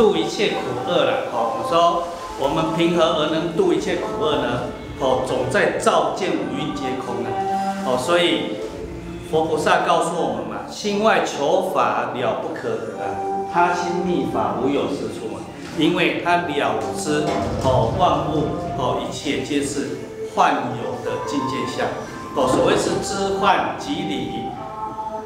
度一切苦厄了。哦，我们说我们平和而能度一切苦厄呢？哦，总在照见五蕴皆空啊。哦，所以佛菩萨告诉我们嘛，心外求法了不可得啊，他心密法无有是处嘛。因为他了知哦万物哦一切皆是幻有的境界相哦，所谓是知幻即理，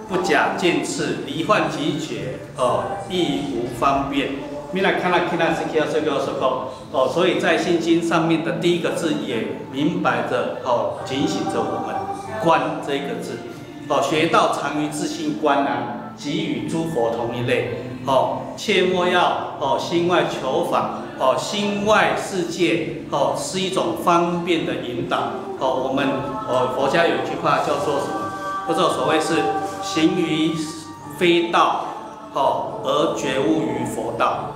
不假见次，离幻即觉哦，亦无方便。米来看来看来是叫这个说过哦，所以在心经上面的第一个字也明摆着哦，警醒着我们观这个字哦，学道常于自性观啊，即与诸佛同一类。哦，切莫要哦，心外求法哦，心外世界哦，是一种方便的引导哦。我们哦，佛家有一句话叫做什么？叫做所谓是行于非道哦，而觉悟于佛道。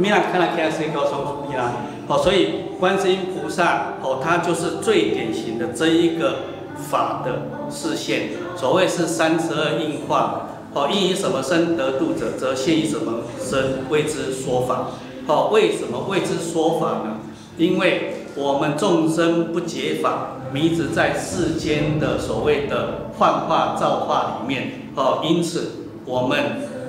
米兰看来看是一个什么米兰哦，所以观世音菩萨哦，他就是最典型的这一个法的视线。所谓是三十二应化。好，应以什么身得度者，则现以什么身为之说法。好，为什么为之说法呢？因为我们众生不解法，迷执在世间的所谓的幻化造化里面。好，因此我们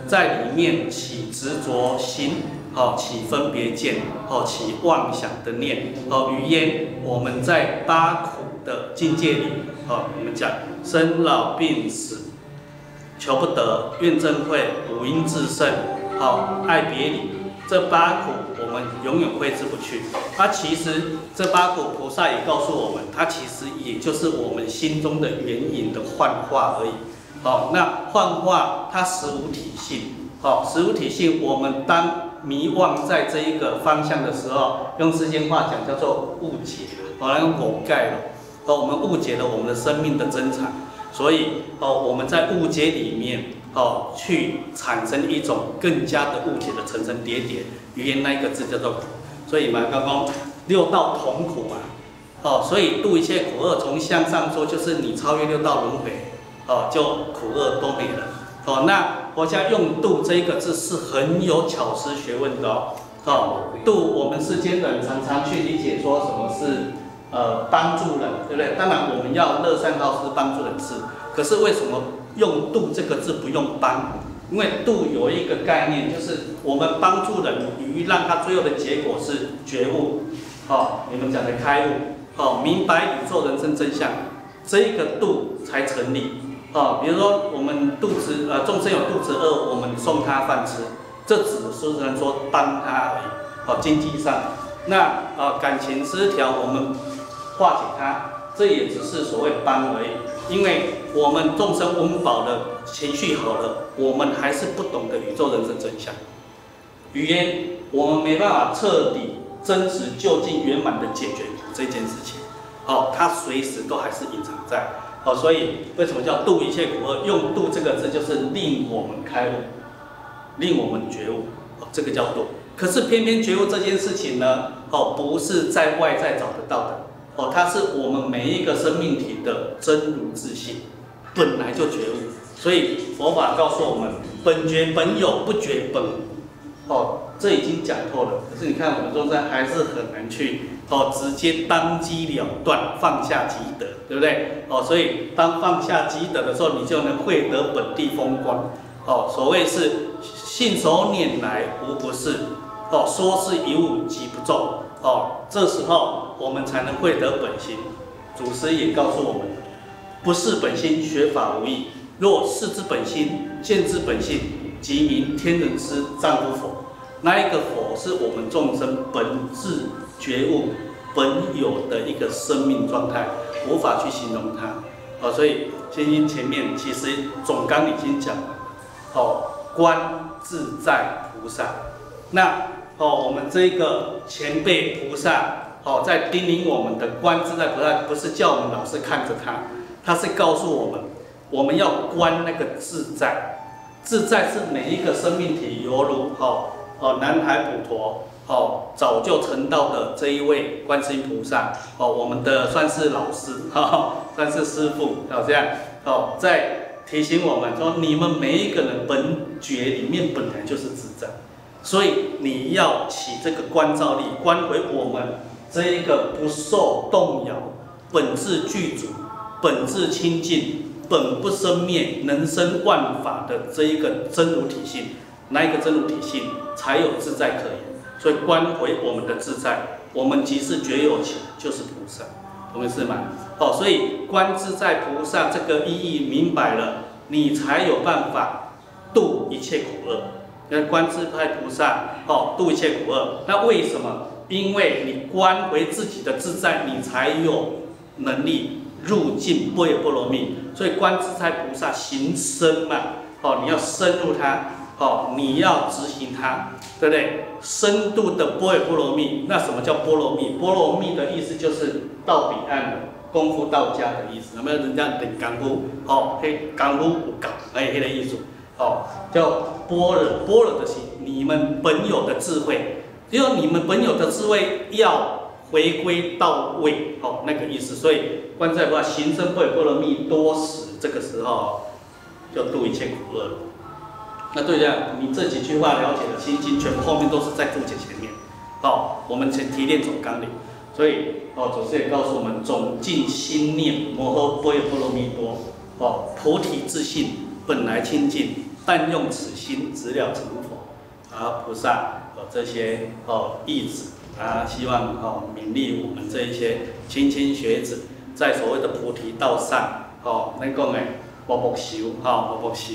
在里面起执着心，好起分别见，好起妄想的念。好，语言我们在八苦的境界里，好，我们讲生老病死。求不得，怨憎会，五阴炽盛，好爱别离，这八苦我们永远挥之不去。它其实这八苦，菩萨也告诉我们，它其实也就是我们心中的原因的幻化而已。好，那幻化它实无体性，好实无体性。我们当迷惘在这一个方向的时候，用世间话讲叫做误解，好像掩盖了，哦，我们误解了我们的生命的真常。所以哦，我们在误解里面哦，去产生一种更加的误解的层层叠叠。语言那一个字叫做苦，所以嘛，刚刚六道同苦嘛，哦，所以度一切苦厄，从向上说就是你超越六道轮回，哦，就苦厄都没了。哦，那佛家用度这一个字是很有巧思学问的哦。哦，度我们世间人常常去理解说什么是。呃，帮助人，对不对？当然，我们要乐善好施，帮助人是。可是为什么用“度”这个字不用“帮”？因为“度”有一个概念，就是我们帮助人，于让他最后的结果是觉悟。好，你们讲的开悟，好，明白宇宙人生真相，这个“度”才成立。哦，比如说我们肚子，呃，众生有肚子饿，我们送他饭吃，这只是能说帮他而已。好，经济上，那呃感情失调，我们。化解它，这也只是所谓帮而已。因为我们众生温饱了，情绪好了，我们还是不懂得宇宙人生真相。语言我们没办法彻底、真实、就近、圆满的解决这件事情。好，它随时都还是隐藏在。好，所以为什么叫度一切苦厄？用度这个字就是令我们开悟，令我们觉悟。哦这个叫度。可是偏偏觉悟这件事情呢，哦，不是在外在找得到的。哦，它是我们每一个生命体的真如自信，本来就觉悟，所以佛法告诉我们，本觉本有，不觉本无。哦，这已经讲透了。可是你看，我们中山还是很难去哦，直接当机了断，放下即得，对不对？哦，所以当放下积德的时候，你就能会得本地风光。哦，所谓是信手拈来无不是，哦，说是一物即不中。哦，这时候我们才能会得本心。祖师也告诉我们，不是本心，学法无益。若视之本心，见之本性，即名天人师丈夫佛。那一个佛是我们众生本质觉悟本有的一个生命状态，无法去形容它。哦，所以先经前面其实总纲已经讲了。哦，观自在菩萨，那。哦，我们这个前辈菩萨，哦，在叮咛我们的观自在菩萨，不是叫我们老是看着他，他是告诉我们，我们要观那个自在，自在是每一个生命体，犹如哦哦南海普陀，哦早就成道的这一位观世音菩萨，哦我们的算是老师，哈，算是师傅，哦这样，哦在提醒我们说，你们每一个人本觉里面本来就是自在。所以你要起这个关照力，关回我们这一个不受动摇、本质具足、本质清净、本不生灭、能生万法的这一个真如体性，那一个真如体性才有自在可言。所以关回我们的自在，我们即是觉有情，就是菩萨，同意是吗？哦，所以观自在菩萨这个意义明白了，你才有办法度一切苦厄。那观自在菩萨，哦，度一切苦厄。那为什么？因为你观回自己的自在，你才有能力入境般若波罗蜜。所以观自在菩萨行深嘛，哦，你要深入它，哦，你要执行它，对不对？深度的般若波罗蜜。那什么叫波罗蜜？波罗蜜的意思就是到彼岸的功夫到家的意思。有没有人家等功夫？哦，嘿，功夫有搞，哎，嘿的意思。哦，叫般若，般若的心，你们本有的智慧，只有你们本有的智慧要回归到位，哦，那个意思。所以观在话，行深般若波罗蜜多时，这个时候就度一切苦厄了。那对呀，你这几句话了解的心经，全部后面都是在注解前面。好，我们先提炼总纲领。所以哦，祖师也告诉我们，总尽心念，摩诃般若波罗蜜多。哦，菩提自信本来清净。但用此心直了成佛，啊，菩萨和这些哦弟子啊，希望哦勉励我们这一些菁菁学子，在所谓的菩提道上，哦，咱讲诶，步步修，哈，步步修，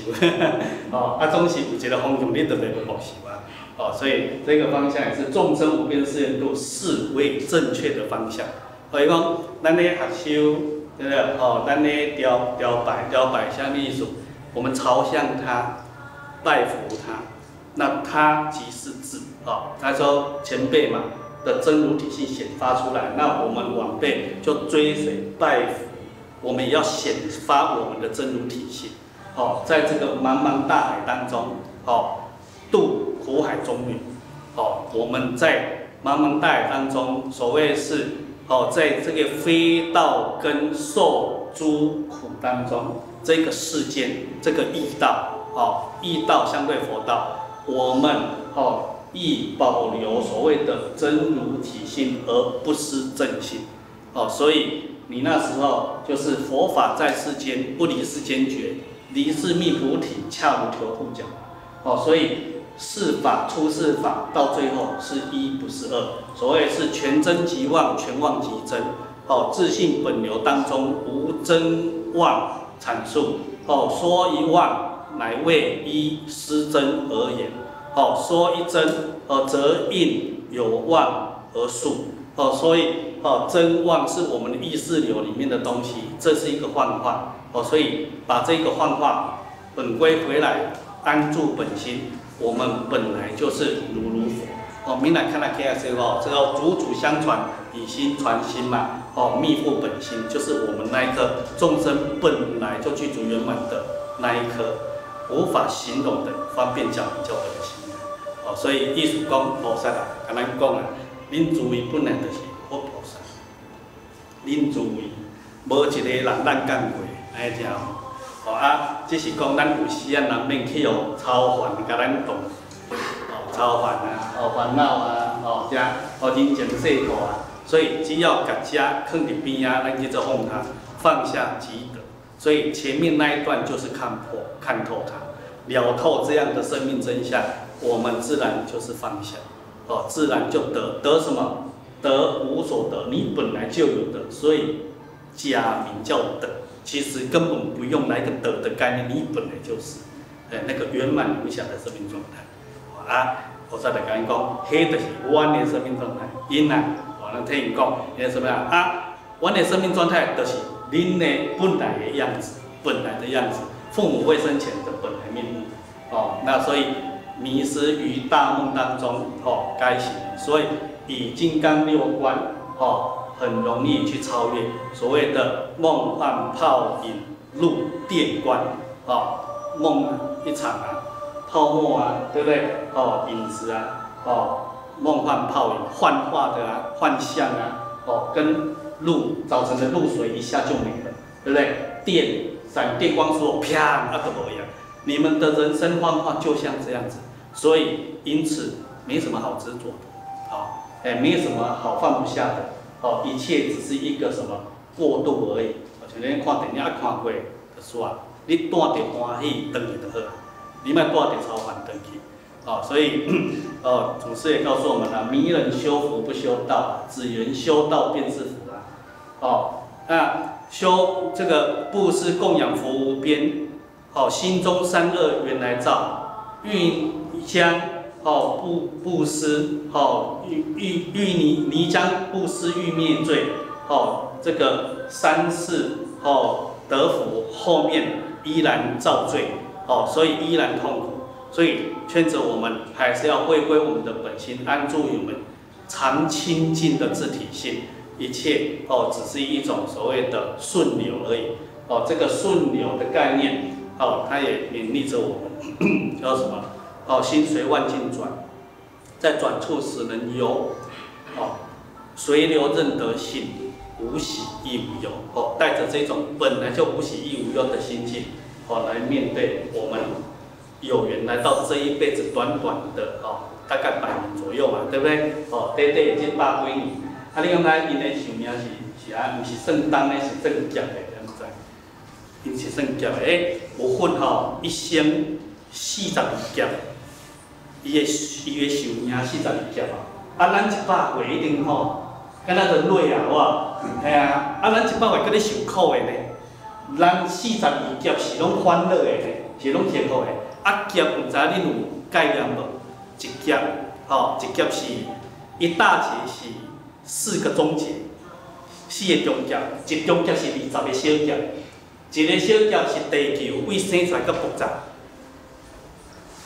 哦，啊，总是有一个方向，你得要步步修啊，哦，所以这个方向也是众生无边誓愿度视为正确的方向。所以讲，咱咧学修，对不对？哦，咱咧雕雕摆雕摆像艺术。我们朝向他，拜服他，那他即是智啊。他说前辈嘛的真如体系显发出来，那我们晚辈就追随拜服，我们也要显发我们的真如体系。哦，在这个茫茫大海当中，哦，渡苦海中游。哦，我们在茫茫大海当中，所谓是哦，在这个非道跟受诸苦当中。这个世间，这个义道，哦，义道相对佛道，我们哦，亦保留所谓的真如体性，而不失正性，哦，所以你那时候就是佛法在世间，不离世间觉，离世觅菩提，恰如求兔角，哦，所以是法出世法，到最后是一不是二，所谓是全真即妄，全妄即真，哦，自信本流当中无真妄。阐述。哦，说一妄乃为一失真而言，哦，说一真哦，则应有妄而述。哦，所以哦，真妄是我们的意识流里面的东西，这是一个幻化哦，所以把这个幻化本归回来，安住本心，我们本来就是如如佛哦。明来看到 K S 哦，这个祖祖相传，以心传心嘛。哦，密护本心就是我们那一颗众生本来就具足圆满的那一颗无法形容的方便叫叫本心。哦，所以艺术讲菩萨啊，跟咱讲啊，恁诸位本来就是佛菩萨，恁诸位无一个人咱干过，安尼听哦，啊，只是讲咱有时啊难免去哦操烦，甲咱动，哦操烦啊，哦烦恼啊，哦。遮哦人情世故啊。所以，只要甲家坑里边呀，那接着哄他放下即得。所以前面那一段就是看破、看透它，了透这样的生命真相，我们自然就是放下，哦，自然就得得什么？得无所得，你本来就有的，所以假名叫得，其实根本不用来个得的概念，你本来就是，哎，那个圆满无瑕的生命状态。好啊，菩萨在讲讲，黑的是万年生命状态，阴啊。我能听你讲，因为什么呀？啊，我的生命状态就是您的本来的样子，本来的样子，父母未生前的本来面目。哦，那所以迷失于大梦当中，哦，该醒。所以以金刚六观，哦，很容易去超越所谓的梦幻泡影入电观，哦，梦一场啊，泡沫啊，对不对？哦，影子啊，哦。梦幻泡影、幻化的啊、幻象啊，哦，跟露造成的露水一下就没了，对不对？电闪电光说啪，那都不一样。你们的人生幻化就像这样子，所以因此没什么好执着的，好，哎，没有什么好放不下的，好，一切只是一个什么过渡而已。像恁看电影看过就算，你带着欢喜回去就好，你莫带着超烦回去。哦，所以 哦，祖师也告诉我们了：迷人修福不修道，只缘修道便是福啊。哦，那修这个布施供养福无边，哦，心中三恶缘来造，欲将哦布布施哦欲欲欲泥泥浆布施欲灭罪哦，这个三世哦得福，后面依然造罪哦，所以依然痛苦。所以劝着我们还是要回归我们的本心，安住于我们常清净的自体性，一切哦只是一种所谓的顺流而已。哦，这个顺流的概念，哦，它也勉励着我们，叫什么？哦，心随万境转，在转处使人游。哦，随流任得性，无喜亦无忧。哦，带着这种本来就无喜亦无忧的心境，哦，来面对我们。有缘来到这一辈子，短短的哦，大概百年左右嘛，对不对？哦，短短已经百几年。啊，你讲咱因的寿命是是啊，毋是算长的，是算劫的，安怎？因是算劫的，诶，有分吼，一生四十二劫，伊的伊的寿命四十二劫啊。啊，咱一百岁一定吼，敢若人类啊，好无？系啊，啊，咱一百岁搁咧受苦的呢。咱四十二劫是拢欢乐的呢，是拢幸福的。啊劫，毋知恁有概念无？一劫，吼，一劫是一大劫是四个中劫，四个中劫，一中劫是二十个小劫，一个小劫是地球为生出来个复杂，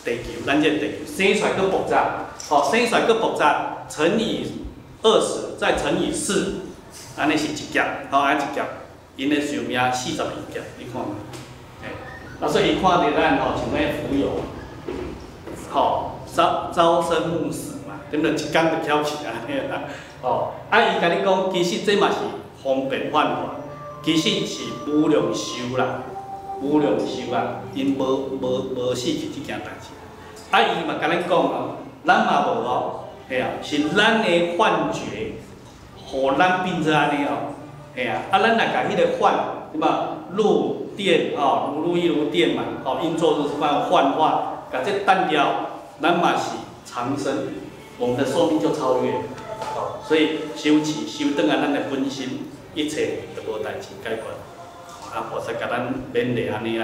地球，咱这地球生出来个复杂，吼，生出来个复杂乘以二十，再乘以四，安尼是一劫，吼，安一劫，因的寿命四十二劫，你看。啊，所以伊看着咱吼，像迄浮游，吼，朝朝生暮死嘛，对不对？一工就翘起安尼啦，吼。啊，伊甲你讲，其实这嘛是方便幻化，其实是无量寿啦，无量寿啦，因无无无死是即件代志。啊，伊嘛甲咱讲哦，咱嘛无哦，嘿啊，是咱的幻觉，互咱变成安尼哦，嘿啊，啊，咱若甲迄个幻，对嘛，入。电哦，如入亦如电嘛，哦，应作日换幻化，甲这单掉，咱嘛是长生，我们的寿命就超越，哦，所以修持修顿啊，咱的本心，一切都无代志解决，啊，菩萨甲咱勉励安尼